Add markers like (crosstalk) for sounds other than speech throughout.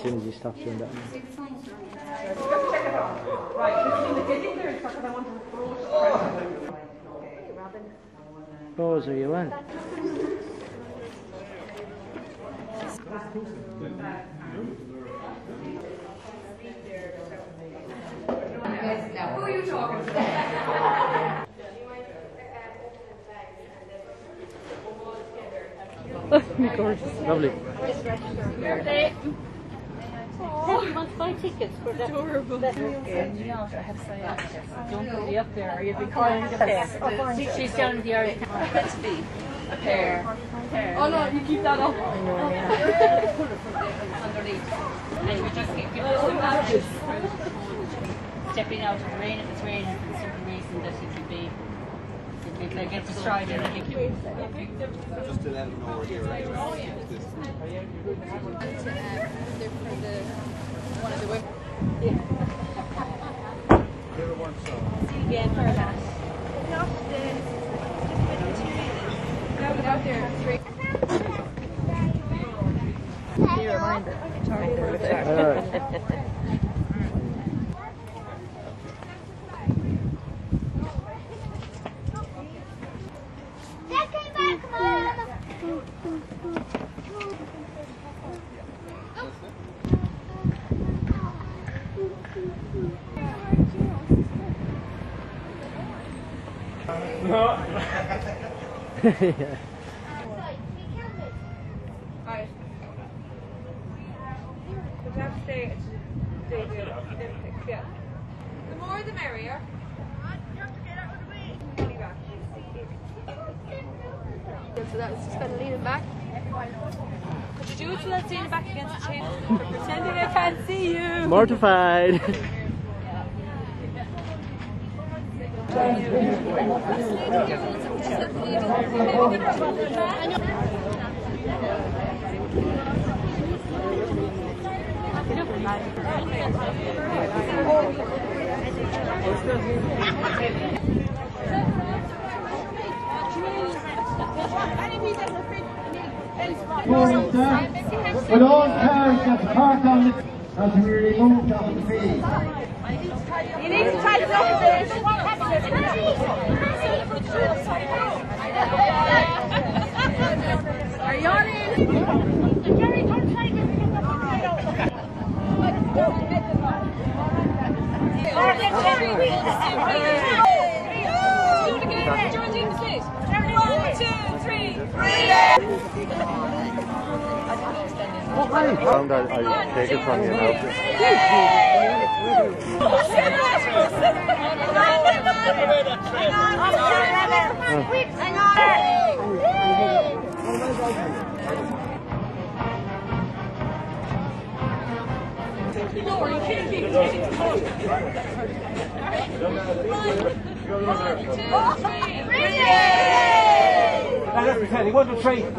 as soon as you stop doing that. Right, get in there because I want to approach. Rose, are you in? Who are you talking to? Lovely. Oh, you want to buy tickets for that? Adorable. Uh, don't be up there, you'll be calling the pair. She's down in the area. Let's be a pair. Oh no, you keep that up. Underneath. And we just keep giving us some matches. Stepping out of the rain if it's raining for the simple reason that it could be. If they get distracted, I think. Just to let them know oh, where you're at. One of the women. See you again for that. Alright. The more the merrier. So that's just kind of leaning back. Do it so that's leaning back against the table? Pretending I can't you. Mortified. (laughs) With all cars that park on the are to be removed off the field. You need to tighten up a bit. Are you on in? One, two, three, Found I, I take it from you on.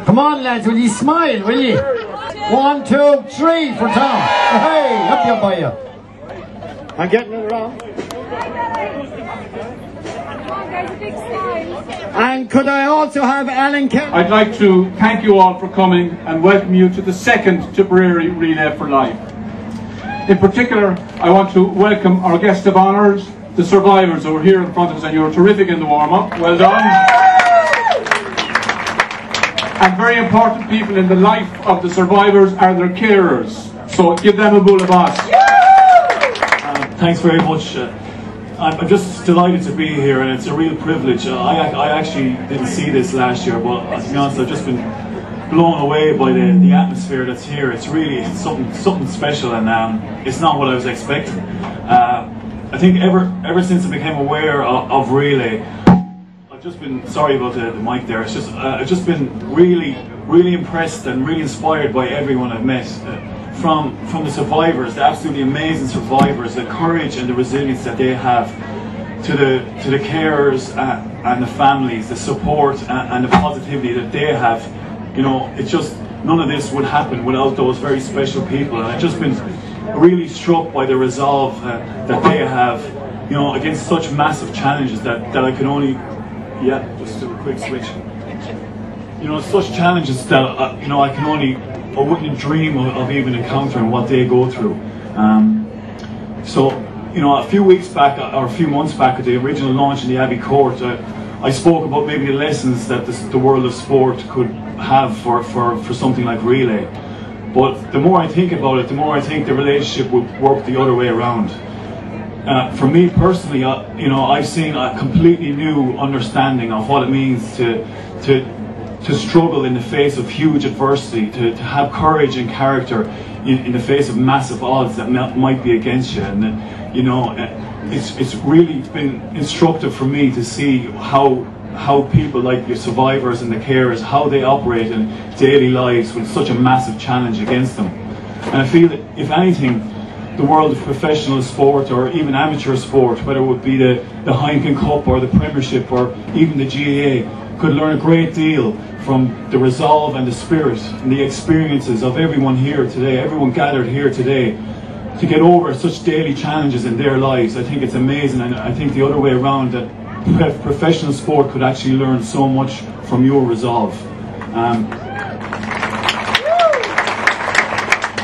Come on, lads, will you smile, will you? One, two, three for Tom. Hey, up you by you. I'm getting it wrong. And could I also have Alan Kelly? I'd like to thank you all for coming and welcome you to the second Tipperary Relay for Life. In particular, I want to welcome our guest of honours, the survivors who are here in front of us, and you were terrific in the warm-up. Well done. And very important people in the life of the survivors are their carers. So give them a bull of us. Thanks very much. Uh, I'm just delighted to be here, and it's a real privilege. Uh, I, I actually didn't see this last year, but uh, to be honest, I've just been blown away by the, the atmosphere that's here. It's really something something special, and um, it's not what I was expecting. Uh, I think ever ever since I became aware of, of relay, Just been sorry about the, the mic there. It's just uh, I've just been really really impressed and really inspired by everyone I've met. Uh, from from the survivors, the absolutely amazing survivors, the courage and the resilience that they have, to the to the carers uh, and the families, the support and, and the positivity that they have. You know, it's just none of this would happen without those very special people, and I've just been really struck by the resolve uh, that they have, you know, against such massive challenges that, that I can only, yeah, just do a quick switch. You know, such challenges that, uh, you know, I can only, I wouldn't dream of, of even encountering what they go through. Um, so, you know, a few weeks back, uh, or a few months back at the original launch in the Abbey Court, uh, I spoke about maybe the lessons that the, the world of sport could have for, for, for something like relay. But the more I think about it, the more I think the relationship would work the other way around. Uh, for me personally, uh, you know, I've seen a completely new understanding of what it means to to to struggle in the face of huge adversity, to, to have courage and character in, in the face of massive odds that might be against you. And uh, you know, it's it's really been instructive for me to see how how people like your survivors and the carers, how they operate in daily lives with such a massive challenge against them. And I feel that if anything, the world of professional sport or even amateur sport, whether it would be the, the Heineken Cup or the Premiership or even the GAA, could learn a great deal from the resolve and the spirit and the experiences of everyone here today, everyone gathered here today, to get over such daily challenges in their lives. I think it's amazing, and I think the other way around that professional sport could actually learn so much from your resolve. Um,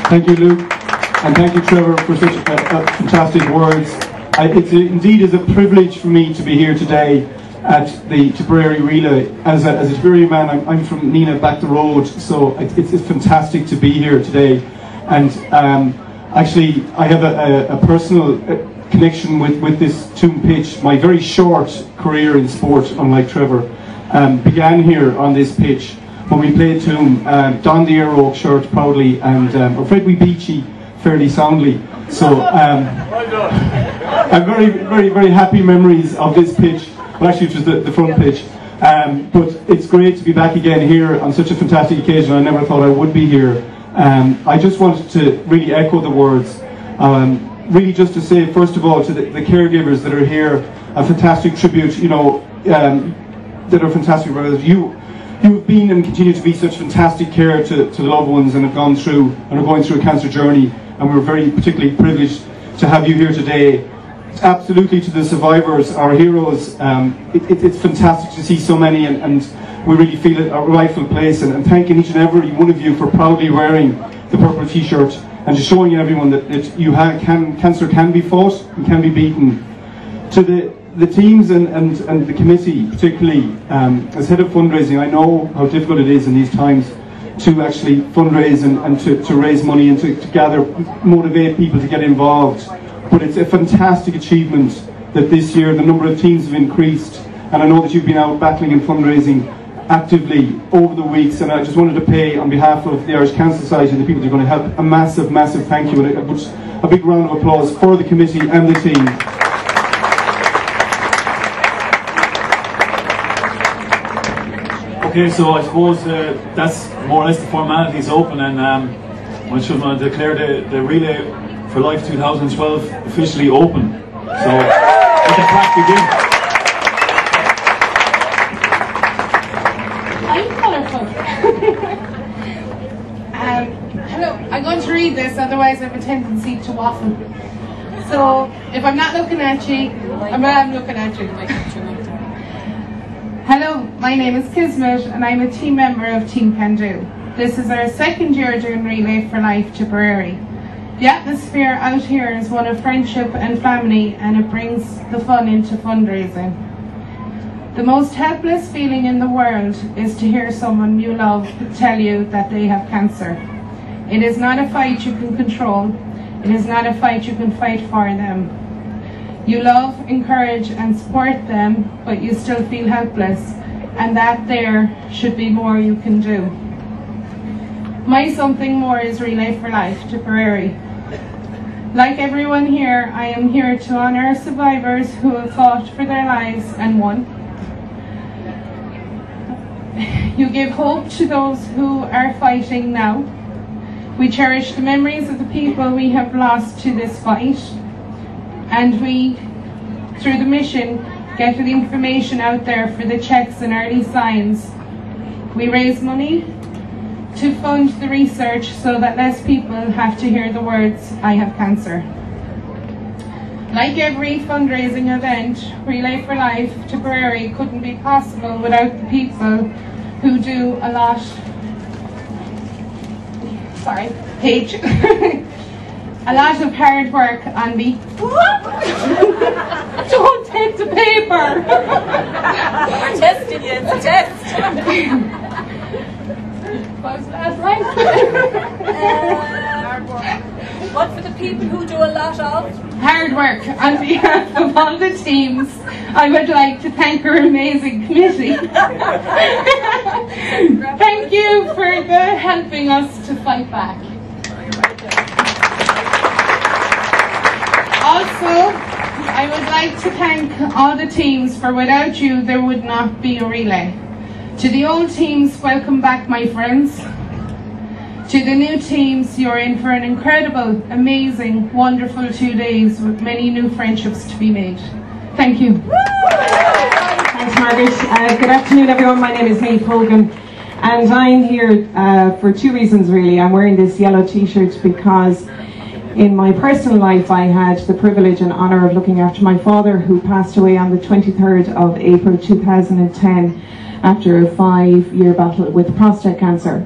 thank you, Luke. And thank you, Trevor, for such uh, uh, fantastic words. I, it indeed is a privilege for me to be here today at the Tipperary Relay. As a, as a Tipperary man, I'm, I'm from Nenagh back the road, so it, it's, it's, fantastic to be here today. And um, actually, I have a, a, a personal uh, connection with, with this Tuam pitch. My very short career in sport, unlike Trevor, um, began here on this pitch when we played Tuam, uh, donned the Óg shirt proudly, and um, afraid we beat you fairly soundly. So um, I'm very, very, very happy memories of this pitch. Well, actually, it was the, the front pitch. Um, but it's great to be back again here on such a fantastic occasion. I never thought I would be here. Um, I just wanted to really echo the words. Um, really, just to say, first of all, to the, the, caregivers that are here, a fantastic tribute. You know, um, that are fantastic. You you have been and continue to be such fantastic care to, to the loved ones and have gone through and are going through a cancer journey and we're very particularly privileged to have you here today. Absolutely to the survivors, our heroes, um, it, it, it's fantastic to see so many and, and we really feel it a rightful place and, and, thanking each and every one of you for proudly wearing the purple t-shirt and just showing everyone that, you have, can, cancer can be fought and can be beaten. To the, the teams and, and, and the committee particularly, um, as head of fundraising, I know how difficult it is in these times to actually fundraise and, and to, to raise money and to, to gather, motivate people to get involved. But it's a fantastic achievement that this year the number of teams have increased and I know that you've been out battling and fundraising actively over the weeks and I just wanted to pay on behalf of the Irish Cancer Society and the people that are going to help a massive, massive thank you and a, a big round of applause for the committee and the team. Okay, so I suppose uh, that's more or less the formalities open, and um, I should want to declare the, the Relay for Life 2012 officially open. So let the crack begin. (laughs) um, hello, I'm going to read this, otherwise I have a tendency to waffle. So if I'm not looking at you, I'm, I'm looking at you. Hello, my name is Kismet and I'm a team member of Team Can Do. This is our second year doing Relay for Life Tipperary. The atmosphere out here is one of friendship and family and it brings the fun into fundraising. The most helpless feeling in the world is to hear someone you love tell you that they have cancer. It is not a fight you can control. It is not a fight you can fight for them. You love, encourage and support them, but you still feel helpless and that there should be more you can do. My something more is Relay for Life Tipperary. Like everyone here, I am here to honour survivors who have fought for their lives and won. You give hope to those who are fighting now. We cherish the memories of the people we have lost to this fight and we, through the mission, get the information out there for the checks and early signs. We raise money to fund the research so that less people have to hear the words, I have cancer. Like every fundraising event, Relay for Life Tipperary couldn't be possible without the people who do a lot. Sorry, page. (laughs) a lot of hard work on the. (laughs) Don't take the paper! We're testing you, it's a test. Was last night? What for the people who do a lot of? hard work on behalf (laughs) of all the teams. I would like to thank our amazing committee. (laughs) thank you for the helping us to fight back. Also, I would like to thank all the teams for without you there would not be a relay. To the old teams, welcome back my friends. To the new teams, you're in for an incredible, amazing, wonderful two days with many new friendships to be made. Thank you. Thanks, Margaret. Uh, good afternoon, everyone. My name is Nate Hogan, and I'm here uh, for two reasons, really. I'm wearing this yellow t-shirt because in my personal life I had the privilege and honour of looking after my father, who passed away on the 23rd of April 2010 after a five-year battle with prostate cancer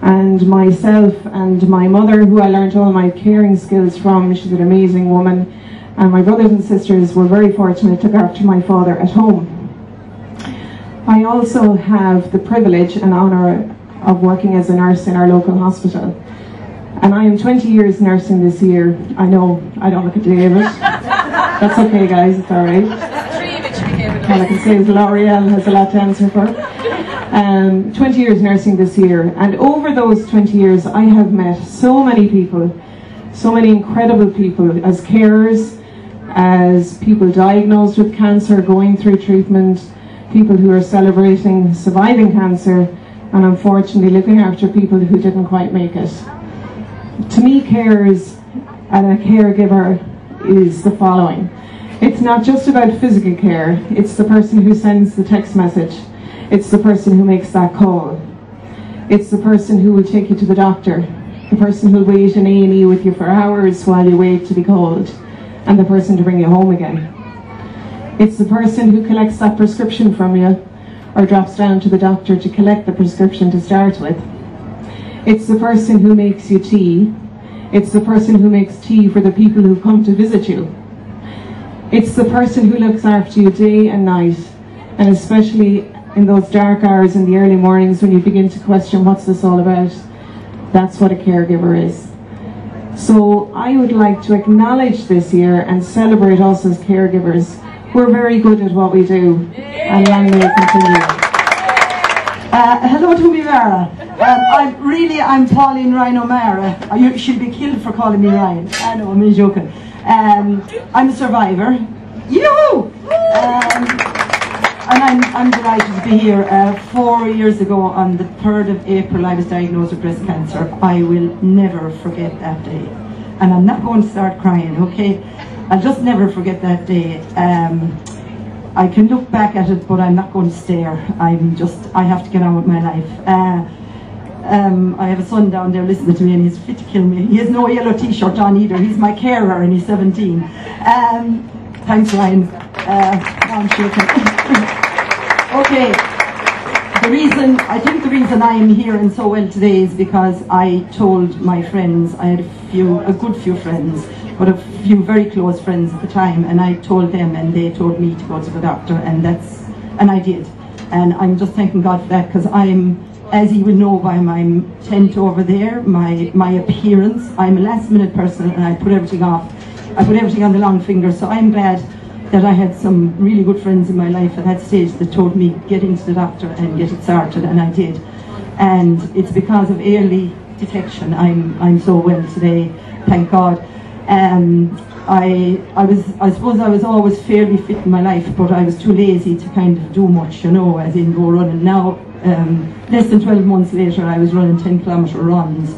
and myself and my mother, who I learned all my caring skills from. She's an amazing woman. And my brothers and sisters were very fortunate to look after my father at home. I also have the privilege and honour of working as a nurse in our local hospital. And I am 20 years nursing this year. I know, I don't look at David. That's okay, guys, it's of it be given All I can say is L'Oreal has a lot to answer for. Um, 20 years nursing this year, and over those 20 years, I have met so many people, so many incredible people as carers, as people diagnosed with cancer, going through treatment, people who are celebrating surviving cancer, and unfortunately looking after people who didn't quite make it. To me, carers and a caregiver is the following. It's not just about physical care, it's the person who sends the text message. It's the person who makes that call. It's the person who will take you to the doctor. The person who'll wait in A&E with you for hours while you wait to be called. And the person to bring you home again. It's the person who collects that prescription from you or drops down to the doctor to collect the prescription to start with. It's the person who makes you tea. It's the person who makes tea for the people who come to visit you. It's the person who looks after you day and night, and especially in those dark hours in the early mornings when you begin to question what's this all about. That's what a caregiver is. So I would like to acknowledge this year and celebrate us as caregivers. We're very good at what we do, and long may continue. Uh, hello to me, Mara. Um, I'm really, I'm Pauline Ryan O'Mara. Uh, You should be killed for calling me Ryan. I know, I'm joking. Um, I'm a survivor. You! Um, and I'm, I'm delighted to be here. Uh, four years ago, on the 3rd of April, I was diagnosed with breast cancer. I will never forget that day. And I'm not going to start crying, okay? I'll just never forget that day. Um, I can look back at it, but I'm not going to stare. I'm just, I have to get on with my life. Uh, um, I have a son down there listening to me and he's fit to kill me. He has no yellow t-shirt on either. He's my carer and he's 17. Um, thanks, Ryan. Uh, (laughs) okay. The reason, I think the reason I am here and so well today is because I told my friends, I had a few, a good few friends, but a few very close friends at the time, and I told them and they told me to go to the doctor, and that's, and I did. And I'm just thanking God for that because I'm, as you will know by my tent over there, my, my appearance, I'm a last minute person and I put everything off. I put everything on the long finger, so I'm glad that I had some really good friends in my life at that stage that told me get into the doctor and get it started, and I did. And it's because of early detection I'm I'm so well today, thank God. Um, I I was I suppose I was always fairly fit in my life, but I was too lazy to kind of do much, you know, as in go running. Now, um, less than 12 months later, I was running 10 kilometre runs.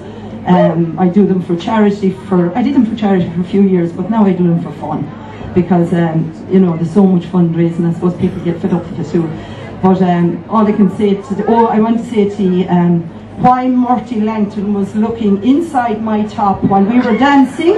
Um, I do them for charity. For I did them for charity for a few years, but now I do them for fun because um, you know there's so much fundraising. I suppose people get fed up with it too. But um, all I can say to the, oh, I want to say to um, why Murty Langton was looking inside my top while we were dancing.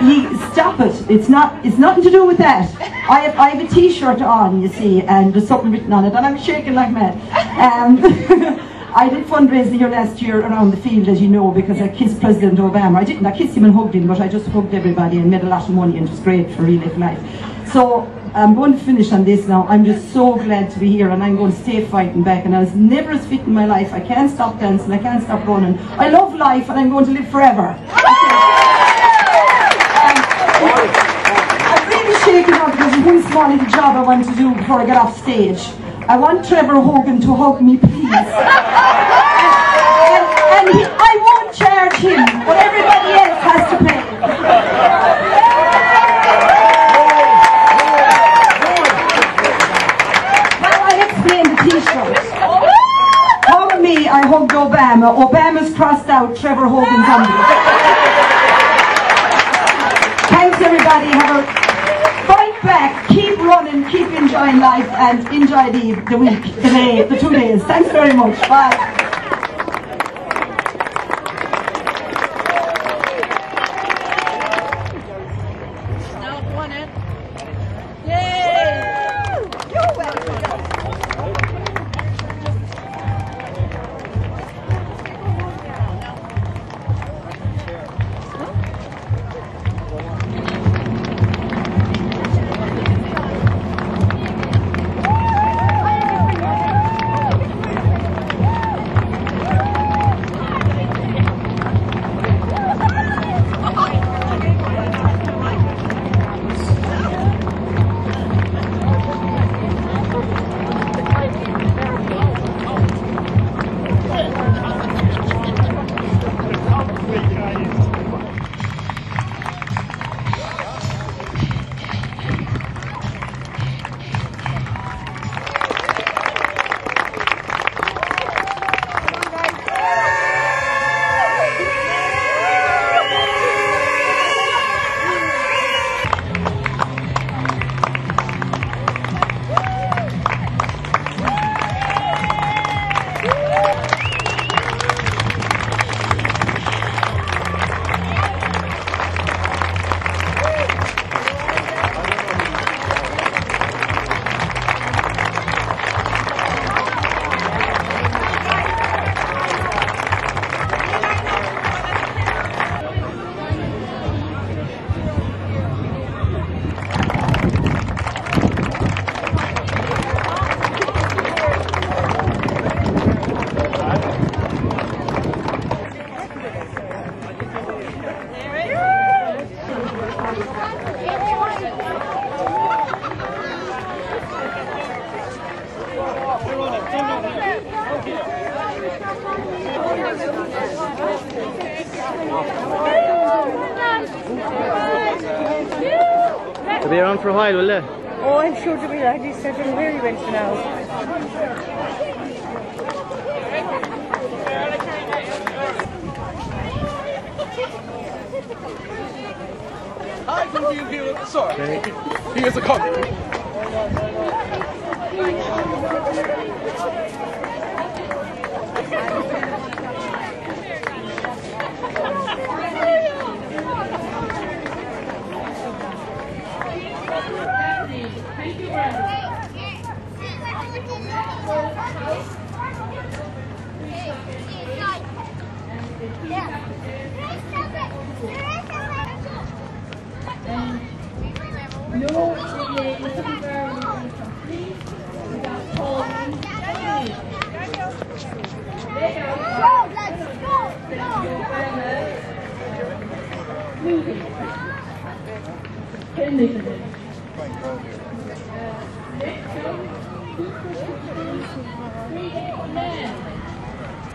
He, stop it. It's not. It's nothing to do with that. I have, I have a T-shirt on, you see, and there's something written on it, and I'm shaking like mad. Um, (laughs) I did fundraising here last year around the field, as you know, because I kissed President Obama. I didn't. I kissed him and hugged him, but I just hugged everybody and made a lot of money, and it was great for Real Life. So I'm going to finish on this now. I'm just so glad to be here and I'm going to stay fighting back and I was never as fit in my life. I can't stop dancing, I can't stop running. I love life and I'm going to live forever. Um, I'm really shaking up because one small little job I want to do before I get off stage. I want Trevor Hogan to hug me, please. and and he, I won't charge him, but everybody else has to pay. Now I'll explain the t-shirt. Hug me, I hugged Obama. Obama's crossed out Trevor Hogan's under. Thanks everybody. Have a fight back. Keep running. Keep enjoying life and enjoy the, the week, the day, the two days. Thanks very much. Bye. For a while, will they? Oh, I'm sure to be like this. I don't know where he went for now. I can give you a sorry. Here's a copy.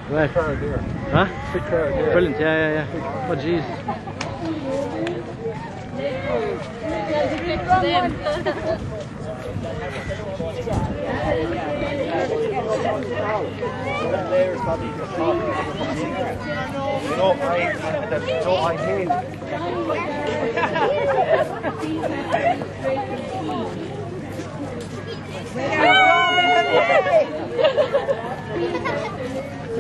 Right. Huh? Brilliant, yeah, yeah, yeah. Oh, jeez. Top. You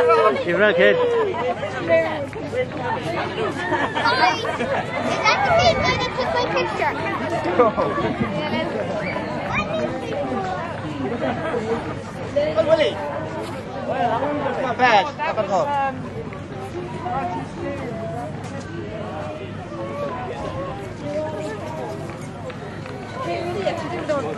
hate. Yeah. Have some You're right, kid. Oh, Willie. Well, not bad. Up at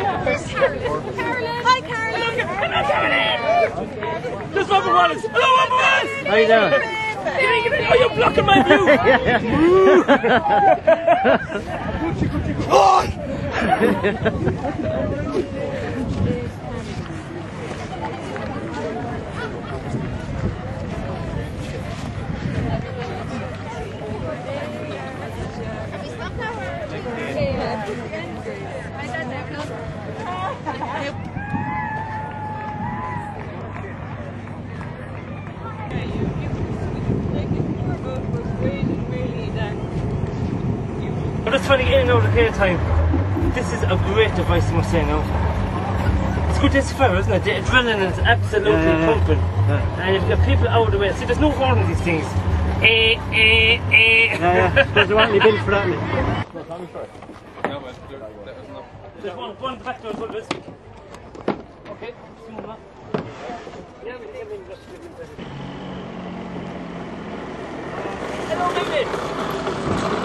Hi, Caroline. Hello, Caroline. Just Robert Wallace. Hello, Robert Wallace. How you doing? Give me. Oh, you're blocking my view. (laughs) I'm (laughs) just trying to get in and out of time. This is a great device, I must say now. It's good this far, isn't it? The adrenaline is absolutely Yeah, yeah, yeah. pumping. And if you've got people out of the way, see, there's no horn in these things. Eh, eh, eh. Yeah, yeah. They want me built for that. There's one, one in the back door as well, Liz. Okay, smooth enough. Yeah, we can just Hello, David.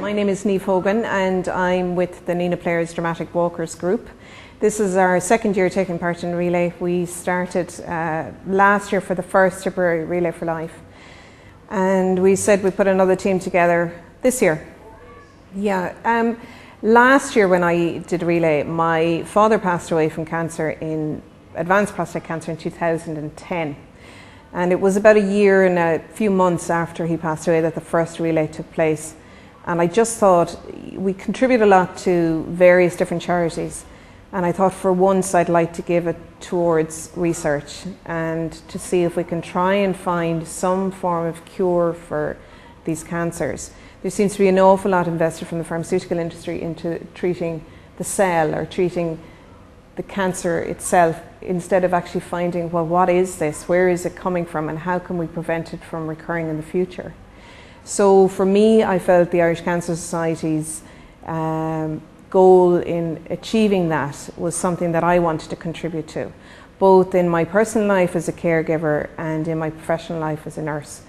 My name is Neve Hogan and I'm with the Nenagh Players Dramatic Walkers group. This is our second year taking part in Relay. We started uh, last year for the first Tipperary Relay for Life and we said we put another team together this year. Yeah, um, last year when I did Relay, my father passed away from cancer in advanced prostate cancer in 2010. And it was about a year and a few months after he passed away that the first relay took place. And I just thought we contribute a lot to various different charities. And I thought for once I'd like to give it towards research and to see if we can try and find some form of cure for these cancers. There seems to be an awful lot invested from the pharmaceutical industry into treating the cell or treating the cancer itself instead of actually finding, well, what is this? Where is it coming from? And how can we prevent it from recurring in the future? So for me, I felt the Irish Cancer Society's um, goal in achieving that was something that I wanted to contribute to, both in my personal life as a caregiver and in my professional life as a nurse.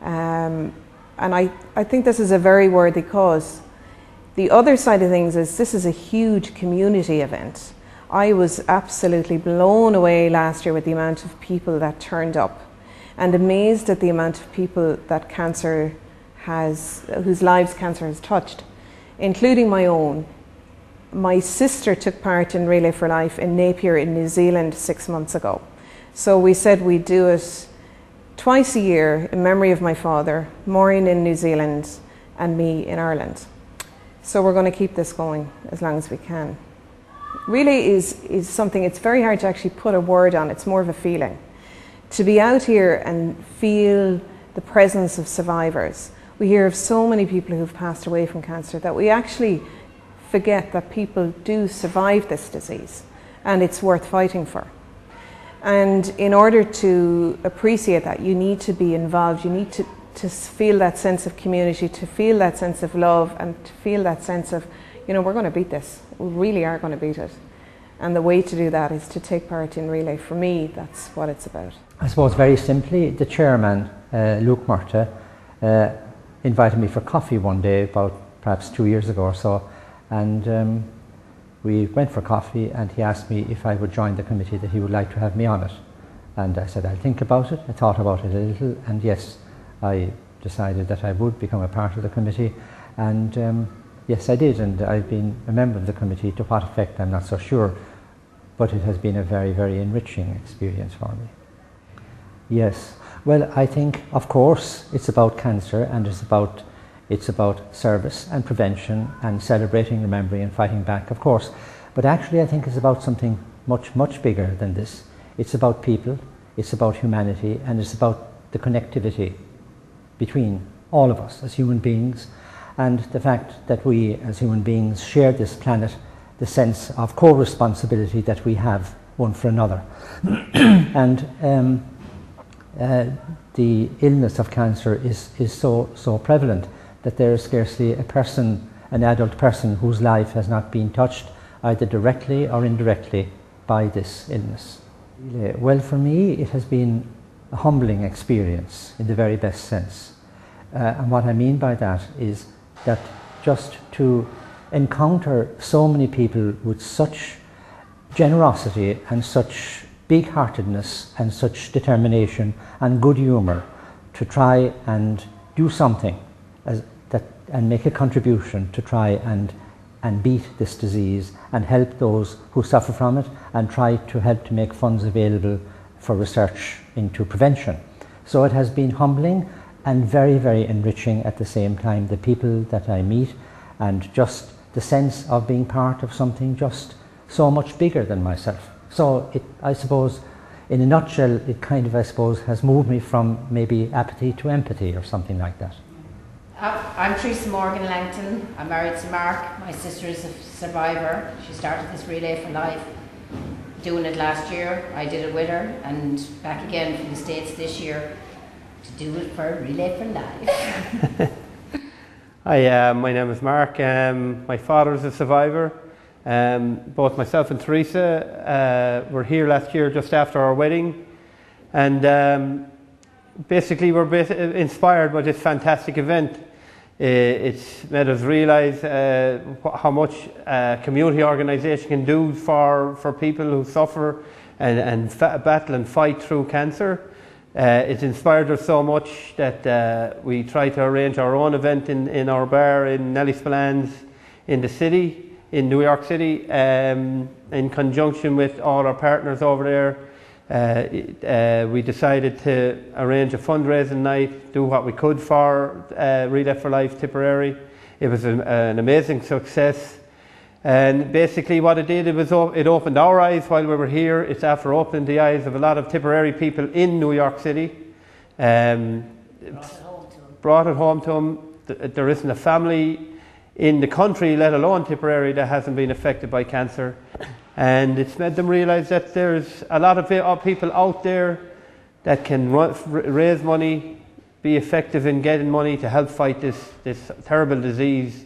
Um, and I, I think this is a very worthy cause. The other side of things is this is a huge community event. I was absolutely blown away last year with the amount of people that turned up and amazed at the amount of people that cancer has, whose lives cancer has touched, including my own. My sister took part in Relay for Life in Napier in New Zealand six months ago. So we said we'd do it twice a year in memory of my father, Maureen in New Zealand, and me in Ireland. So we're going to keep this going as long as we can. Relay is, is something, it's very hard to actually put a word on, it's more of a feeling. To be out here and feel the presence of survivors. We hear of so many people who've passed away from cancer that we actually forget that people do survive this disease and it's worth fighting for. And in order to appreciate that, you need to be involved. You need to, to feel that sense of community, to feel that sense of love, and to feel that sense of, you know, we're going to beat this. We really are going to beat it. And the way to do that is to take part in Relay. For me, that's what it's about. I suppose very simply, the chairman, uh, Luke Murtagh, uh, invited me for coffee one day about perhaps two years ago or so. And um, we went for coffee and he asked me if I would join the committee that he would like to have me on it. And I said, I'll think about it. I thought about it a little, and yes, I decided that I would become a part of the committee. And um, yes, I did, and I've been a member of the committee. To what effect, I'm not so sure, but it has been a very, very enriching experience for me. Yes, well, I think, of course, it's about cancer and it's about it's about service and prevention and celebrating, remembering, and fighting back, of course. But actually, I think it's about something much, much bigger than this. It's about people, it's about humanity, and it's about the connectivity between all of us as human beings and the fact that we as human beings share this planet, the sense of co responsibility that we have one for another. (clears throat) and um, uh, the illness of cancer is, is so, so prevalent that there is scarcely a person, an adult person, whose life has not been touched either directly or indirectly by this illness. Well, for me, it has been a humbling experience in the very best sense. Uh, and what I mean by that is that just to encounter so many people with such generosity and such big heartedness and such determination and good humour to try and do something as, that, and make a contribution to try and, and beat this disease and help those who suffer from it and try to help to make funds available for research into prevention. So it has been humbling and very, very enriching at the same time. The people that I meet and just the sense of being part of something just so much bigger than myself. So it, I suppose, in a nutshell, it kind of, I suppose, has moved me from maybe apathy to empathy or something like that. Uh, I'm Teresa Morgan Langton. I'm married to Mark. My sister is a survivor. She started this relay for life, doing it last year. I did it with her, and back again from the States this year to do it for Relay for Life. (laughs) Hi, uh, my name is Mark. Um, my father is a survivor. Um, both myself and Teresa uh, were here last year just after our wedding, and um, basically we're inspired by this fantastic event. Uh, it's made us realise uh, how much a community organisation can do for, for people who suffer and, and battle and fight through cancer. Uh, it's inspired us so much that uh, we try to arrange our own event in, in our bar in Nelly Spillane in the city in New York City um, in conjunction with all our partners over there. Uh, uh, we decided to arrange a fundraising night, do what we could for uh, Relay for Life Tipperary. It was an, an, amazing success. And basically, what it did, it, was, it opened our eyes while we were here. It's after opening the eyes of a lot of Tipperary people in New York City. Um, brought it home to them. There isn't a family in the country, let alone Tipperary, that hasn't been affected by cancer. And it's made them realise that there's a lot of people out there that can raise money, be effective in getting money to help fight this, this terrible disease.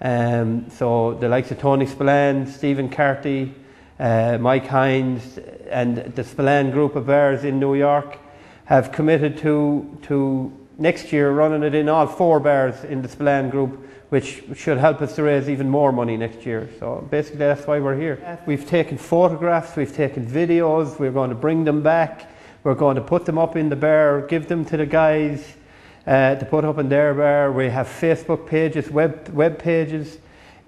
Um, so the likes of Tony Spillane, Stephen Carty, uh, Mike Hines, and the Spillane group of bars in New York have committed to, to next year running it in all four bars in the Spillane group which should help us to raise even more money next year. So basically, that's why we're here. We've taken photographs, we've taken videos, we're going to bring them back, we're going to put them up in the bar, give them to the guys uh, to put up in their bar. We have Facebook pages, web, web pages.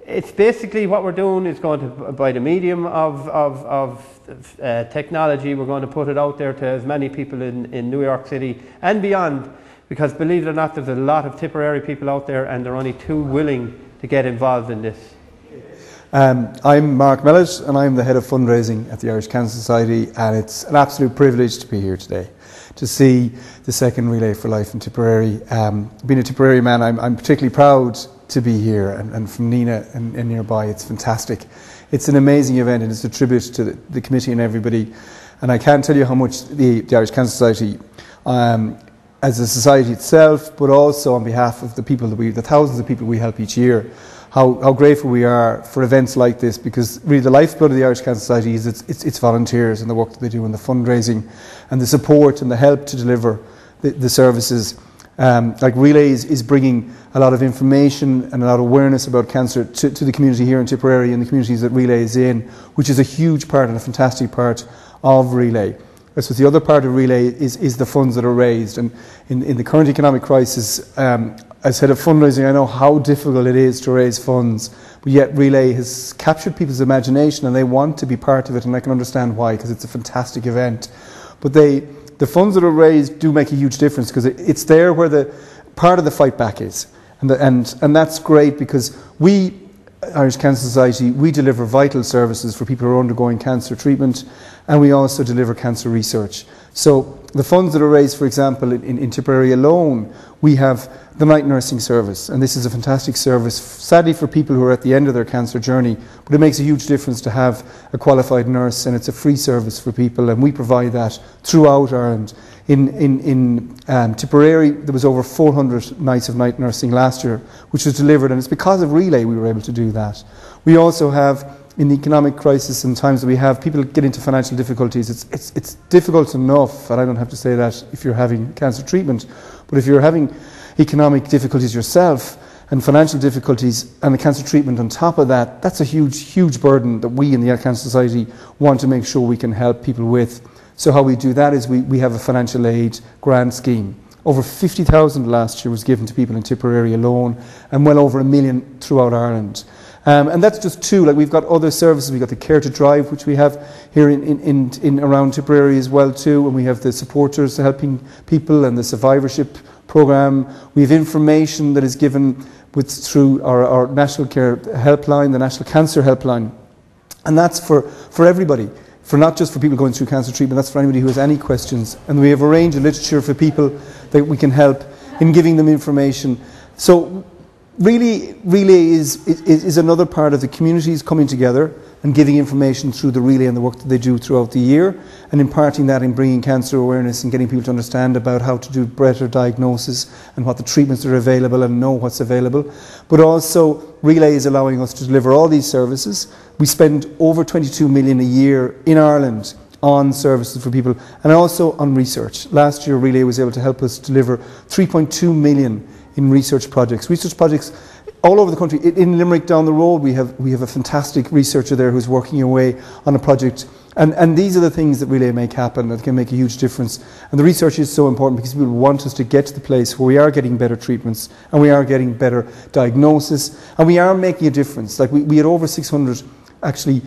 It's basically what we're doing is going to, by the medium of, of, of uh, technology, we're going to put it out there to as many people in, in New York City and beyond because believe it or not, there's a lot of Tipperary people out there and they're only too willing to get involved in this. Um, I'm Mark Mellett and I'm the head of fundraising at the Irish Cancer Society and it's an absolute privilege to be here today to see the second Relay for Life in Tipperary. Um, being a Tipperary man, I'm, I'm, particularly proud to be here and, and from Nenagh and, and, nearby. It's fantastic. It's an amazing event and it's a tribute to the, the committee and everybody. And I can't tell you how much the, the Irish Cancer Society um, as a society itself, but also on behalf of the people that we, the thousands of people we help each year, how, how grateful we are for events like this because really the lifeblood of the Irish Cancer Society is its, its, its volunteers and the work that they do and the fundraising and the support and the help to deliver the, the services Um, like Relay is, is bringing a lot of information and a lot of awareness about cancer to, to the community here in Tipperary and the communities that Relay is in, which is a huge part and a fantastic part of Relay. I suppose the other part of Relay is, is the funds that are raised. And in, in the current economic crisis, um, as head of fundraising, I know how difficult it is to raise funds. But yet, Relay has captured people's imagination and they want to be part of it. And I can understand why, because it's a fantastic event. But they, the funds that are raised do make a huge difference because it, it's there where the part of the fight back is. And, the, and, and that's great because we, Irish Cancer Society, we deliver vital services for people who are undergoing cancer treatment and we also deliver cancer research. So the funds that are raised, for example, in, in Tipperary alone, we have the night nursing service, and this is a fantastic service, sadly for people who are at the end of their cancer journey, but it makes a huge difference to have a qualified nurse, and it's a free service for people, and we provide that throughout Ireland. In, in, in um, Tipperary, there was over 400 nights of night nursing last year, which was delivered, and it's because of Relay we were able to do that. We also have in the economic crisis and times that we have, people get into financial difficulties. It's, it's, it's difficult enough, and I don't have to say that if you're having cancer treatment, but if you're having economic difficulties yourself and financial difficulties and the cancer treatment on top of that, that's a huge, huge burden that we in the Cancer Society want to make sure we can help people with. So how we do that is we, we have a financial aid grant scheme. Over 50,000 last year was given to people in Tipperary alone and well over a million throughout Ireland. Um, and that's just two. Like we've got other services. We've got the Care to Drive, which we have here in, in, in, in around Tipperary as well too. And we have the supporters helping people and the survivorship program. We have information that is given with, through our, our National Care Helpline, the National Cancer Helpline. And that's for, for everybody, for not just for people going through cancer treatment, that's for anybody who has any questions. And we have a range of literature for people that we can help in giving them information. So really, really is, is, is another part of the communities coming together and giving information through the relay and the work that they do throughout the year and imparting that in bringing cancer awareness and getting people to understand about how to do better diagnosis and what the treatments are available and know what's available. But also, Relay is allowing us to deliver all these services. We spend over 22 million a year in Ireland on services for people and also on research. Last year, Relay was able to help us deliver 3.2 million in research projects. Research projects all over the country. In Limerick down the road, we have, we have a fantastic researcher there who's working away on a project. And, and these are the things that really make happen that can make a huge difference. And the research is so important because people want us to get to the place where we are getting better treatments and we are getting better diagnosis and we are making a difference. Like we, we had over 600 actually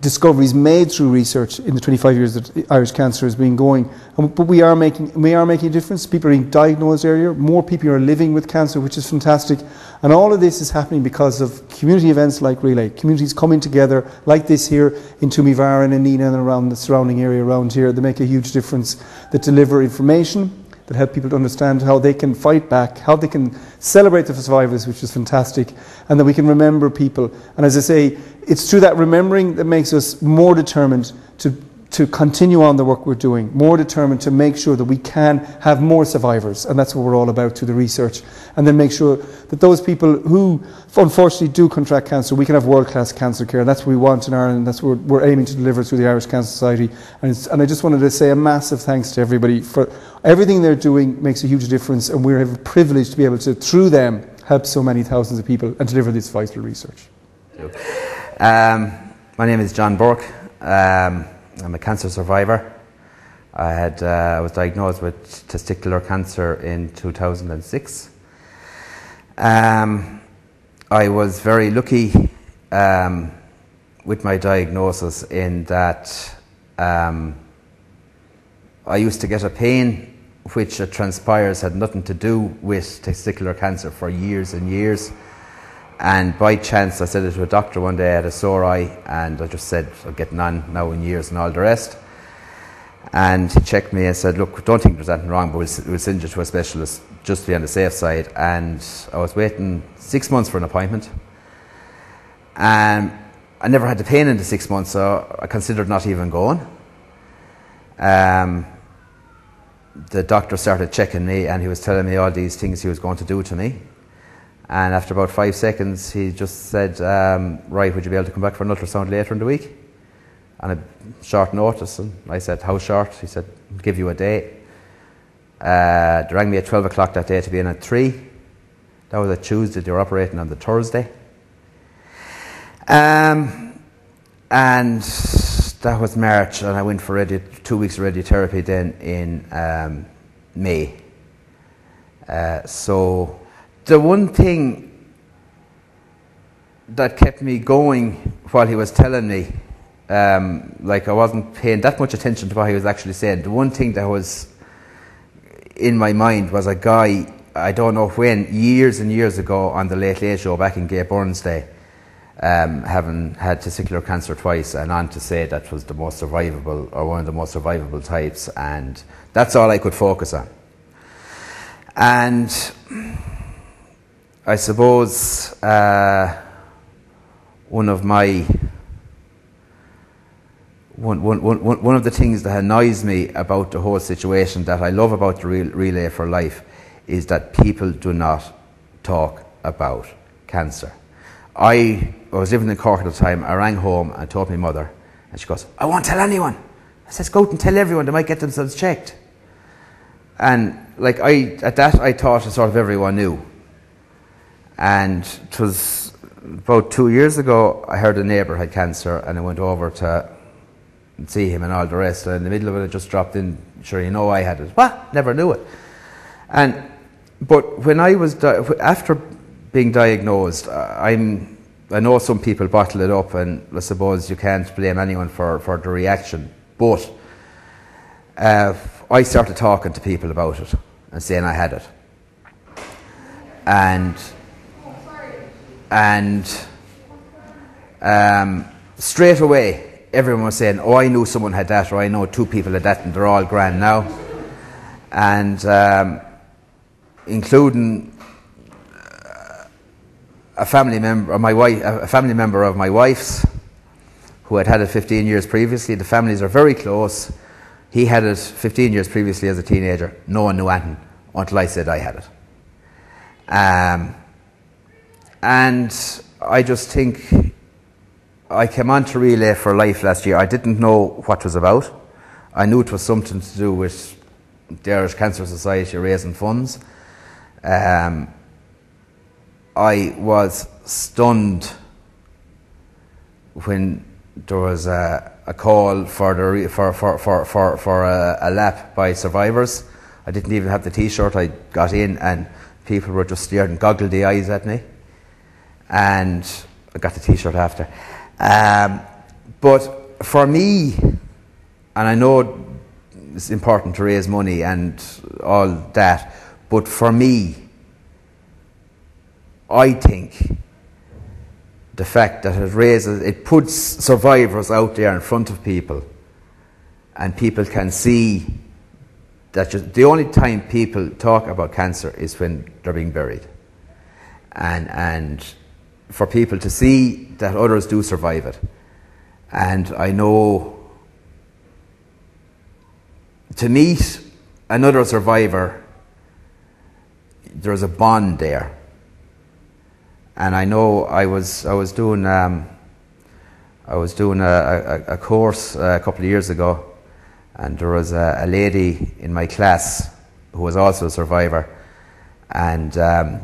discoveries made through research in the 25 years that Irish cancer has been going. but we are making we are making a difference. People are being diagnosed earlier. More people are living with cancer, which is fantastic. And all of this is happening because of community events like Relay. Communities coming together like this here in Toomevara and in Nenagh and around the surrounding area around here. They make a huge difference. That deliver information help people to understand how they can fight back, how they can celebrate the survivors, which is fantastic, and that we can remember people. And as I say, it's through that remembering that makes us more determined to to continue on the work we're doing, more determined to make sure that we can have more survivors, and that's what we're all about through the research, and then make sure that those people who unfortunately do contract cancer, we can have world-class cancer care. And That's what we want in Ireland, that's what we're aiming to deliver through the Irish Cancer Society. And, and I just wanted to say a massive thanks to everybody for everything they're doing makes a huge difference, and we have a privilege to be able to, through them, help so many thousands of people and deliver this vital research. Um, my name is John Burke. Um, I'm a cancer survivor. I had uh, I was diagnosed with testicular cancer in 2006. Um, I was very lucky um, with my diagnosis in that um, I used to get a pain which it transpires had nothing to do with testicular cancer for years and years. And by chance, I said it to a doctor one day, I had a sore eye, and I just said, I'm getting on now in years and all the rest. And he checked me and said, Look, don't think there's anything wrong, but we'll, we'll send you to a specialist just to be on the safe side. And I was waiting six months for an appointment. And I never had the pain in the six months, so I considered not even going. Um, the doctor started checking me, and he was telling me all these things he was going to do to me. And after about five seconds, he just said, um, Right, would you be able to come back for an ultrasound later in the week? On a short notice. And I said, How short? He said, Give you a day. Uh, they rang me at 12 o'clock that day to be in at 3. That was a Tuesday, they were operating on the Thursday. Um, and that was March, and I went for two weeks of radiotherapy then in um, May. Uh, so, the one thing that kept me going while he was telling me, um, like I wasn't paying that much attention to what he was actually saying. The one thing that was in my mind was a guy, I don't know when, years and years ago on the Late Late Show back in Gay Byrne's Day, um, having had testicular cancer twice and on to say that was the most survivable or one of the most survivable types, and that's all I could focus on. And I suppose uh, one of my one, one, one, one of the things that annoys me about the whole situation that I love about the Re- Relay for Life is that people do not talk about cancer. I, I was living in Cork at the time. I rang home and told my mother, and she goes, I won't tell anyone. I says, go out and tell everyone, they might get themselves checked. And like I, at that, I thought sort of everyone knew. And it was about two years ago, I heard a neighbour had cancer, and I went over to see him and all the rest. And in the middle of it, I just dropped in. Sure, you know, I had it. What? Never knew it. And but when I was di- after being diagnosed, I'm. I know some people bottle it up, and I suppose you can't blame anyone for, for the reaction. But uh, I started talking to people about it and saying I had it, and and um, straight away everyone was saying, "Oh, I knew someone had that," or "I know two people had that," and they're all grand now, and um, including uh, a family member, of my wife, a family member of my wife's, who had had it 15 years previously. The families are very close. He had it 15 years previously as a teenager. No one knew anything until I said I had it. Um, and I just think I came on to Relay for Life last year. I didn't know what it was about. I knew it was something to do with the Irish Cancer Society raising funds. Um, I was stunned when there was a, a call for, the for, for, for, for, for a, a lap by survivors. I didn't even have the t shirt. I got in and people were just staring goggle the eyes at me. And I got the t shirt after. Um, but for me, and I know it's important to raise money and all that, but for me, I think the fact that it raises, it puts survivors out there in front of people, and people can see that just, the only time people talk about cancer is when they're being buried, and and for people to see that others do survive it, and I know to meet another survivor, there's a bond there. And I know I was I was doing um, I was doing a, a, a course a couple of years ago, and there was a, a lady in my class who was also a survivor, and um,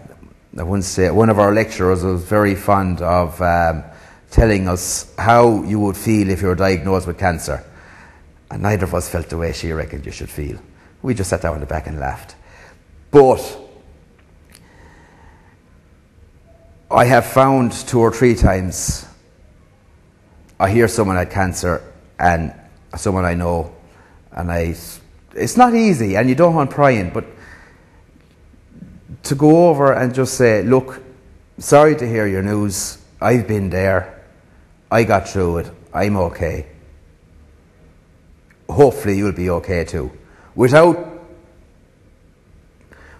One of our lecturers was very fond of um, telling us how you would feel if you were diagnosed with cancer, and neither of us felt the way she reckoned you should feel. We just sat down in the back and laughed, but I have found two or three times I hear someone had cancer and someone I know, and I, it's not easy, and you don't want prying, but to go over and just say, look, sorry to hear your news. I've been there. I got through it. I'm okay. Hopefully, you'll be okay too. Without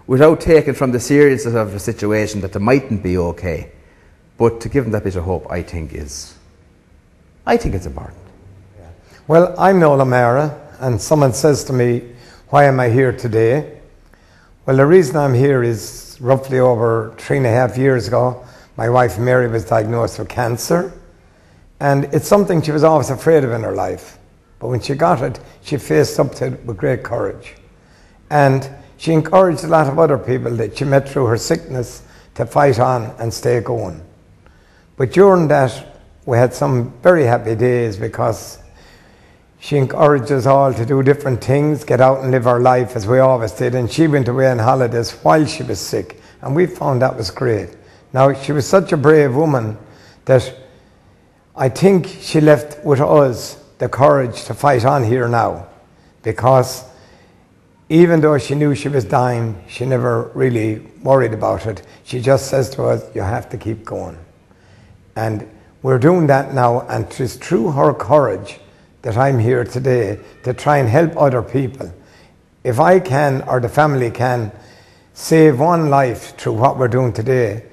without taking from the seriousness of the situation that they mightn't be okay. But to give them that bit of hope, I think is, I think it's important. Well, I'm Noel O'Mara, and someone says to me, Why am I here today? Well, the reason I'm here is roughly over three and a half years ago, my wife Mary was diagnosed with cancer. And it's something she was always afraid of in her life. But when she got it, she faced up to it with great courage. And she encouraged a lot of other people that she met through her sickness to fight on and stay going. But during that, we had some very happy days because she encouraged us all to do different things, get out and live our life as we always did. And she went away on holidays while she was sick, and we found that was great. Now, she was such a brave woman that I think she left with us the courage to fight on here now because even though she knew she was dying, she never really worried about it. She just says to us, You have to keep going. And we're doing that now, and it is through her courage that I'm here today to try and help other people. If I can, or the family can, save one life through what we're doing today,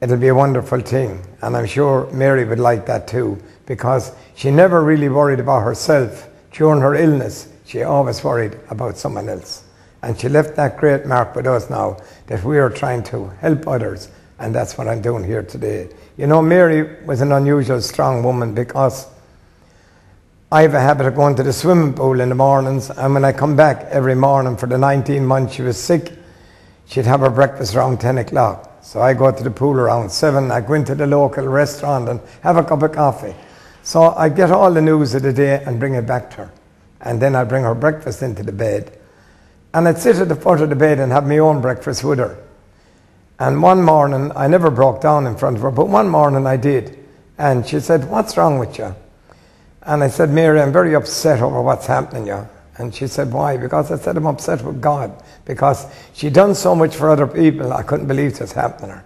it'll be a wonderful thing. And I'm sure Mary would like that too, because she never really worried about herself during her illness. She always worried about someone else. And she left that great mark with us now that we are trying to help others. And that's what I'm doing here today. You know, Mary was an unusual, strong woman because I have a habit of going to the swimming pool in the mornings. And when I come back every morning for the 19 months she was sick, she'd have her breakfast around 10 o'clock. So I go to the pool around 7. I go into the local restaurant and have a cup of coffee. So I get all the news of the day and bring it back to her. And then I bring her breakfast into the bed. And I'd sit at the foot of the bed and have my own breakfast with her. And one morning, I never broke down in front of her, but one morning I did. And she said, What's wrong with you? And I said, Mary, I'm very upset over what's happening you. And she said, Why? Because I said, I'm upset with God. Because she'd done so much for other people, I couldn't believe this happened to her.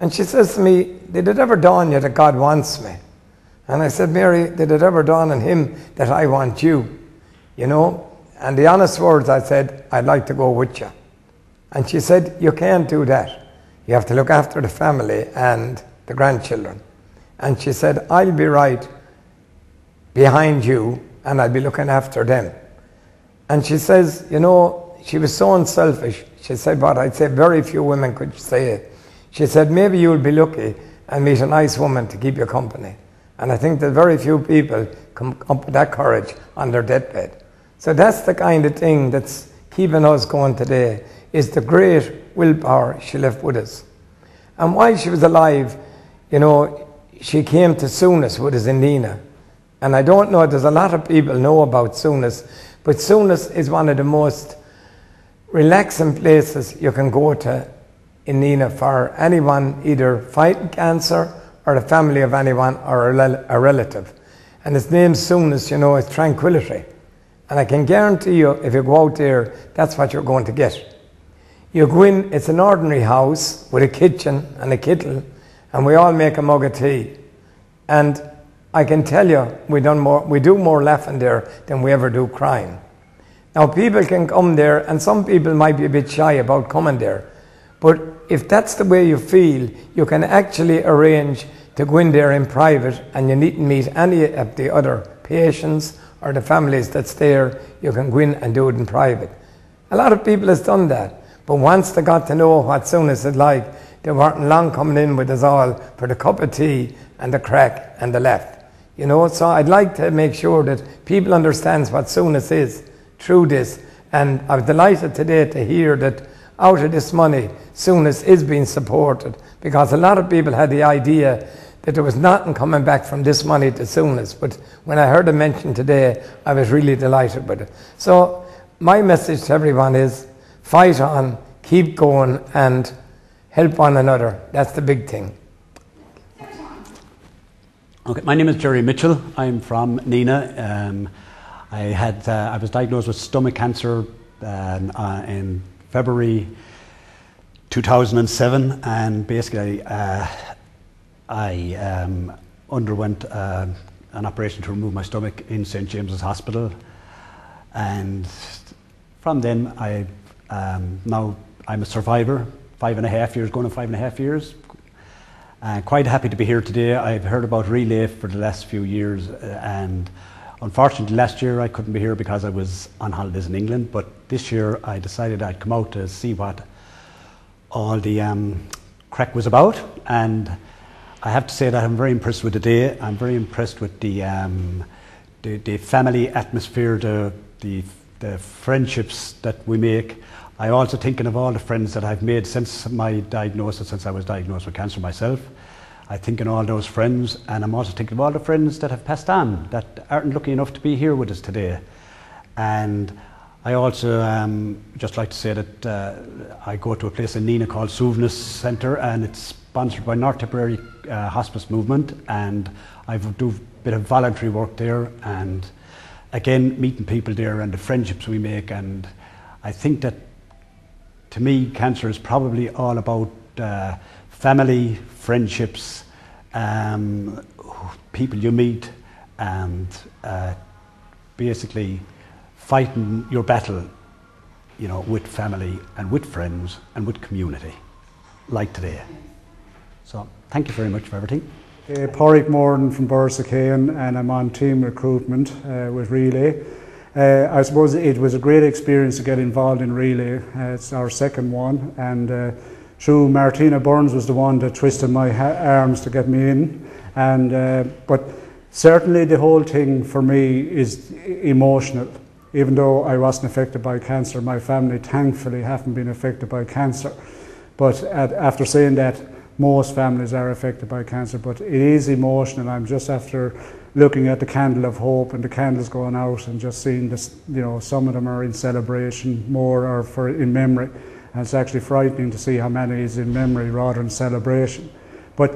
And she says to me, Did it ever dawn you that God wants me? And I said, Mary, did it ever dawn on him that I want you? You know? And the honest words I said, I'd like to go with you. And she said, You can't do that. You have to look after the family and the grandchildren. And she said, I'll be right behind you and I'll be looking after them. And she says, You know, she was so unselfish. She said, What I'd say very few women could say it. She said, Maybe you'll be lucky and meet a nice woman to keep you company. And I think that very few people come up with that courage on their deathbed. So that's the kind of thing that's keeping us going today, is the great willpower she left with us. And while she was alive, you know, she came to Suaimhneas with us in Nenagh. And I don't know, there's a lot of people know about Suaimhneas, but Suaimhneas is one of the most relaxing places you can go to in Nenagh for anyone either fighting cancer or the family of anyone or a, a relative. And its name Suaimhneas, you know, is tranquility. And I can guarantee you, if you go out there, that's what you're going to get. You go in, it's an ordinary house with a kitchen and a kettle, and we all make a mug of tea. And I can tell you, we, done more, we do more laughing there than we ever do crying. Now, people can come there, and some people might be a bit shy about coming there. But if that's the way you feel, you can actually arrange to go in there in private and you needn't meet any of the other patients or the families that's there, you can go in and do it in private. A lot of people has done that, but once they got to know what Suaimhneas is like, they weren't long coming in with us all for the cup of tea and the crack and the left. You know, so I'd like to make sure that people understands what Suaimhneas is through this. And I'm delighted today to hear that out of this money, Suaimhneas is being supported because a lot of people had the idea that there was nothing coming back from this money to Suaimhneas. But when I heard it mentioned today, I was really delighted with it. So my message to everyone is fight on, keep going, and help one another. That's the big thing. Okay, my name is Jerry Mitchell. I'm from Nenagh. Um, I had uh, I was diagnosed with stomach cancer um, uh, in February 2007, and basically uh, I um, underwent uh, an operation to remove my stomach in St James's Hospital, and from then I um, now I'm a survivor. Five and a half years, going on five and a half years. Uh, quite happy to be here today. I've heard about Relay for the last few years, uh, and unfortunately, last year I couldn't be here because I was on holidays in England. But this year I decided I'd come out to see what all the um, crack was about, and I have to say that I'm very impressed with the day. I'm very impressed with the um, the, the, family atmosphere, the, the, the friendships that we make. I'm also thinking of all the friends that I've made since my diagnosis, since I was diagnosed with cancer myself. I'm thinking of all those friends, and I'm also thinking of all the friends that have passed on, that aren't lucky enough to be here with us today. And I also um, just like to say that uh, I go to a place in Nenagh called Suaimhneas Centre, and it's sponsored by North Tipperary uh, Hospice Movement, and I do a bit of voluntary work there, and again meeting people there and the friendships we make, and I think that to me, cancer is probably all about uh, family, friendships, um, people you meet, and uh, basically fighting your battle, you know, with family and with friends and with community, like today. So, thank you very much for everything. Uh, Porrick Morton from Borrisokane and I'm on team recruitment uh, with Relay. Uh, I suppose it was a great experience to get involved in relay. Uh, it's our second one, and uh, Martina Burns was the one that twisted my arms to get me in. And uh, but certainly the whole thing for me is emotional. Even though I wasn't affected by cancer, my family thankfully haven't been affected by cancer. But at, after saying that, most families are affected by cancer. But it is emotional. I'm just after looking at the candle of hope and the candles going out and just seeing this, you know, some of them are in celebration, more are for in memory. And it's actually frightening to see how many is in memory rather than celebration. But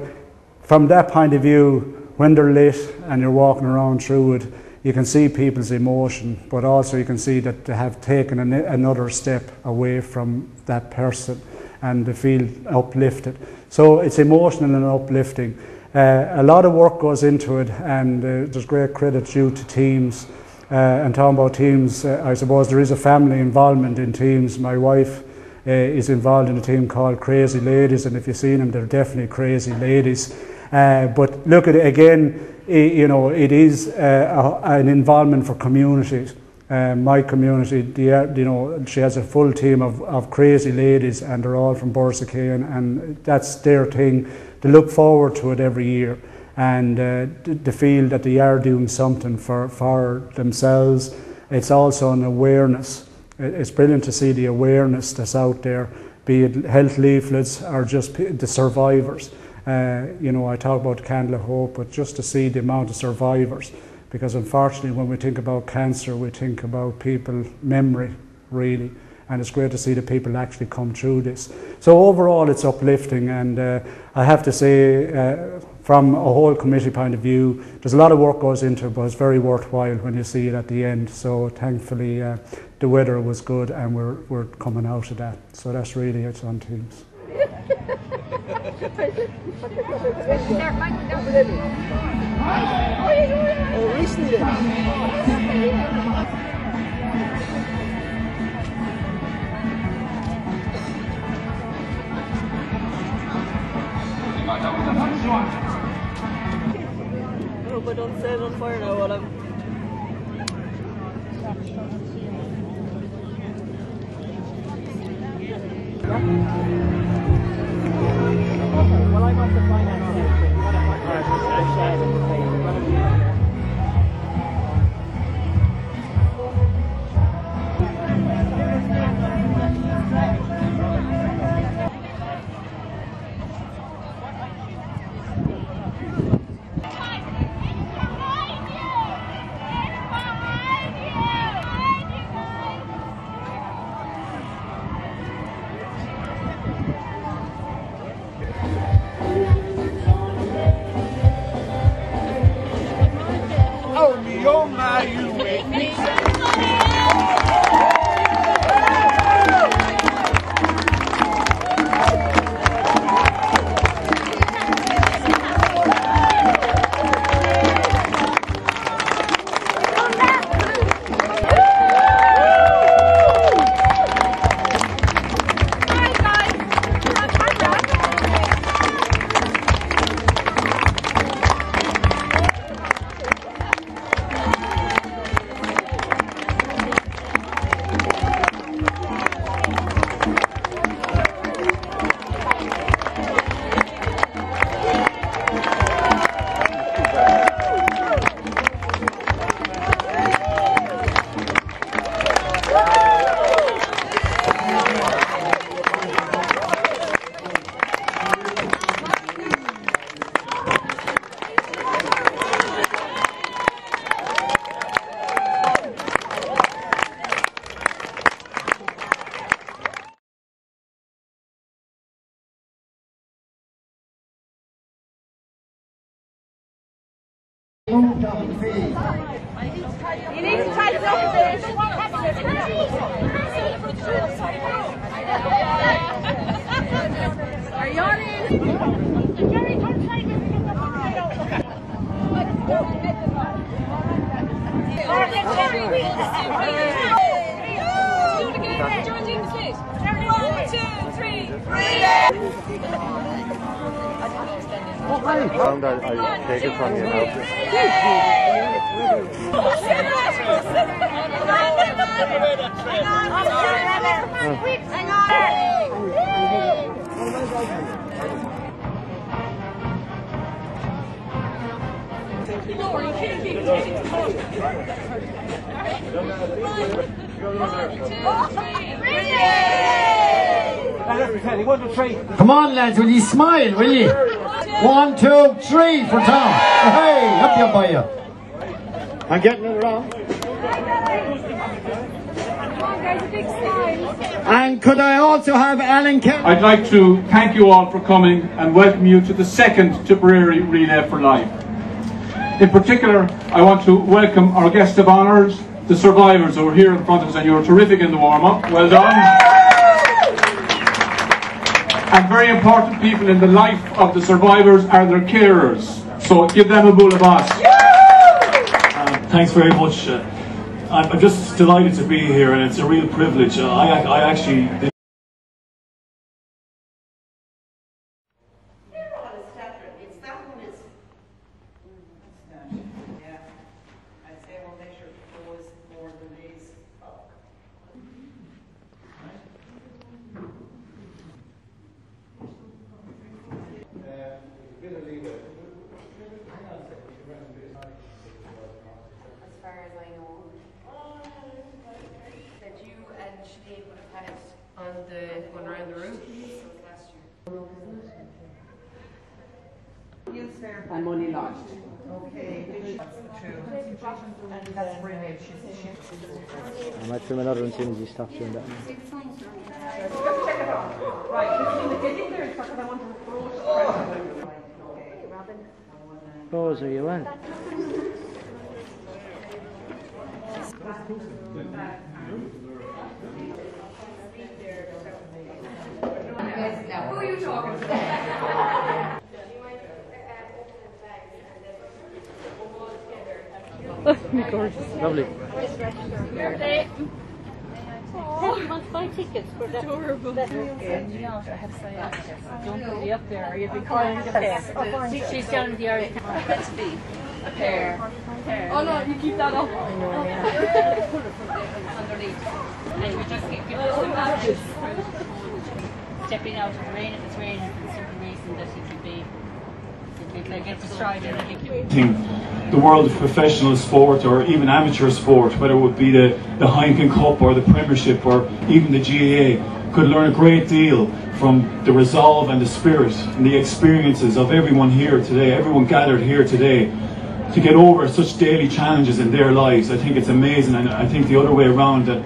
from that point of view, when they're lit and you're walking around through it, you can see people's emotion, but also you can see that they have taken an, another step away from that person and they feel uplifted. So it's emotional and uplifting. Uh, a lot of work goes into it, and uh, there's great credit due to teams. Uh, and talking about teams, uh, I suppose there is a family involvement in teams. My wife uh, is involved in a team called Crazy Ladies, and if you've seen them, they're definitely crazy ladies. But look at it again, it, you know, it is a, an involvement for communities. my community, the, you know, she has a full team of, of crazy ladies, and they're all from Borrisokane, and that's their thing to look forward to it every year and uh, to feel that they are doing something for, for themselves. It's also an awareness. It's brilliant to see the awareness that's out there, be it health leaflets or just the survivors. Uh, you know, I talk about Candle of Hope, but just to see the amount of survivors, because unfortunately, when we think about cancer, we think about people memory, really and it's great to see the people actually come through this. So overall, it's uplifting, and uh, I have to say, uh, from a whole committee point of view, there's a lot of work goes into it, but it's very worthwhile when you see it at the end. So thankfully, uh, the weather was good, and we're we're coming out of that. So that's really it's on teams. (laughs) I hope I don't set it on fire now while I'm. Well, I? Must have Oh Come on, lads, will you smile, will you? One, two, three for Tom. Hey, up you by you. I'm getting it wrong. And could I also have Alan Kelly? I'd like to thank you all for coming and welcome you to the second Tipperary Relay for Life. In particular, I want to welcome our guest of honours, the survivors who are here in front of us, and you were terrific in the warm-up. Well done. And very important people in the life of the survivors are their carers. So give them a bull of. Um, thanks very much. Uh, I'm I'm just delighted to be here, and it's a real privilege. Uh, I, I actually. As far as I know, that you and Sinead would have had it on the one around the room. So it was last year. And money lost. Okay. And that's brilliant. She's, she's. I might film another one as soon as you stop doing that. Right, get in there because I want to Rose, are you in? Who are you talking to? (laughs) gorgeous. Lovely. You want to buy tickets for that? Adorable. That game. No, I have sciatica. Uh, don't put me up there or you'll be calling the pair. She's down in the area. Let's be a pair. pair. Oh no, you keep that up. I know, yeah. Underneath. And we just keep going Stepping out of the rain if it's raining for the simple reason that it could be, it think the world of professional sport or even amateur sport, whether it would be the, the Heineken Cup or the Premiership or even the GAA, could learn a great deal from the resolve and the spirit and the experiences of everyone here today, everyone gathered here today to get over such daily challenges in their lives. I think it's amazing and I think the other way around that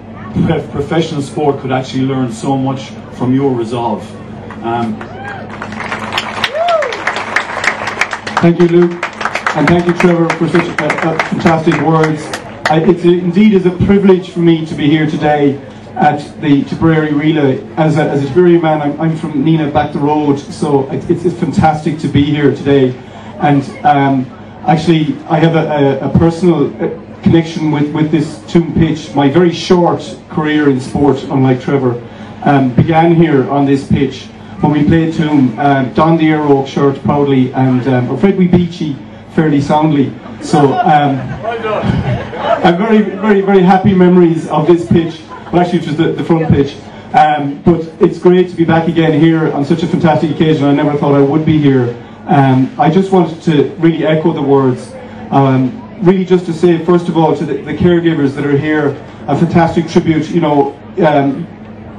professional sport could actually learn so much from your resolve. Um, Thank you, Luke, and thank you, Trevor, for such fantastic words. I, it's a, indeed is a privilege for me to be here today at the Tipperary Relay. As a, as a Tipperary man, I'm, I'm from Nenagh back the road, so it, it's, it's fantastic to be here today. And um, actually, I have a, a, personal uh, connection with, with this Toome pitch. My very short career in sport, unlike Trevor, um, began here on this pitch when we played Toome. Um, donned the Éire Óg shirt proudly, and um, I'm afraid we beat you fairly soundly. So um, I'm very, very, very happy memories of this pitch. Well, actually, it was the, the front pitch. Um, but it's great to be back again here on such a fantastic occasion. I never thought I would be here. Um, I just wanted to really echo the words. Um, really, just to say, first of all, to the, the caregivers that are here, a fantastic tribute. You know, um,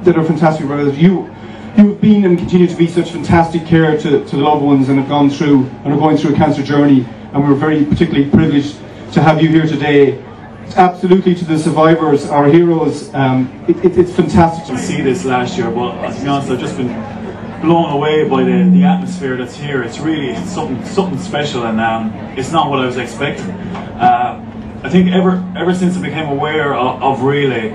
that are fantastic brothers. You, you have been and continue to be such fantastic care to, to the loved ones and have gone through and are going through a cancer journey. And we're very particularly privileged to have you here today. Absolutely to the survivors, our heroes. Um, it, it, it's fantastic to see this last year, but uh, to be honest, I've just been blown away by the, the atmosphere that's here. It's really something something special, and um, it's not what I was expecting. Uh, I think ever ever since I became aware of, of relay,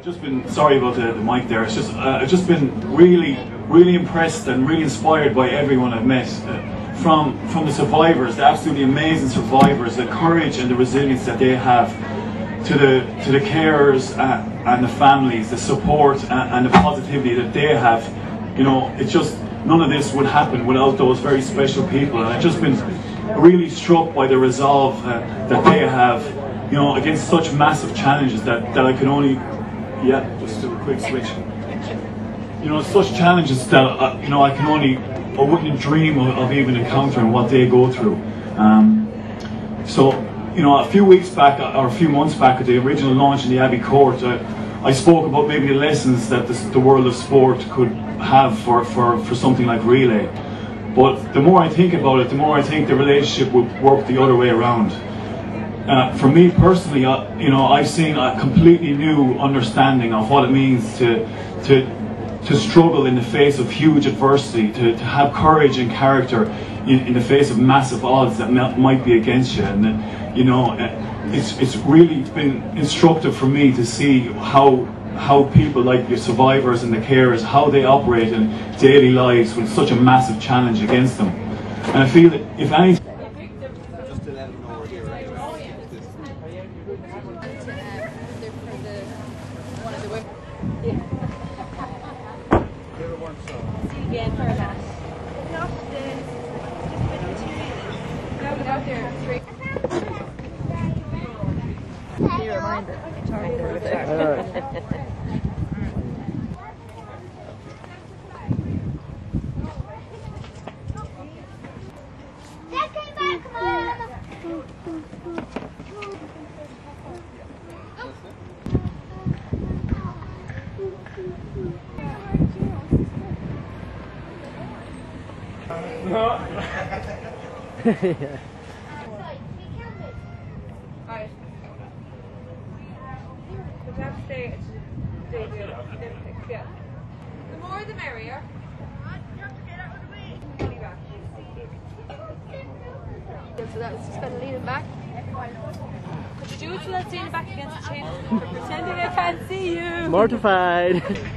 I've just been sorry about the, the mic there. It's just uh, I've just been really really impressed and really inspired by everyone I've met. Uh, from from the survivors, the absolutely amazing survivors, the courage and the resilience that they have, to the to the carers and the families, the support and, and the positivity that they have. You know, it's just none of this would happen without those very special people. And I've just been really struck by the resolve uh, that they have, you know, against such massive challenges that, that I can only, yeah, just do a quick switch. You know, such challenges that, uh, you know, I can only, I wouldn't dream of, of even encountering what they go through. Um, so, you know, a few weeks back, or a few months back at the original launch in the Abbey Court, uh, I spoke about maybe the lessons that the, the world of sport could have for, for, for something like relay. But the more I think about it, the more I think the relationship would work the other way around. Uh, for me personally, uh, you know, I've seen a completely new understanding of what it means to to to struggle in the face of huge adversity, to, to have courage and character in, in the face of massive odds that might be against you. And uh, you know, it's it's really been instructive for me to see how how people like your survivors and the carers, how they operate in daily lives with such a massive challenge against them. And I feel that if anything. Yeah. The more the merrier. So that was just kind of leaning back. Could you do it so that's leaning back against the chair? Pretending I can't see you. Mortified. (laughs)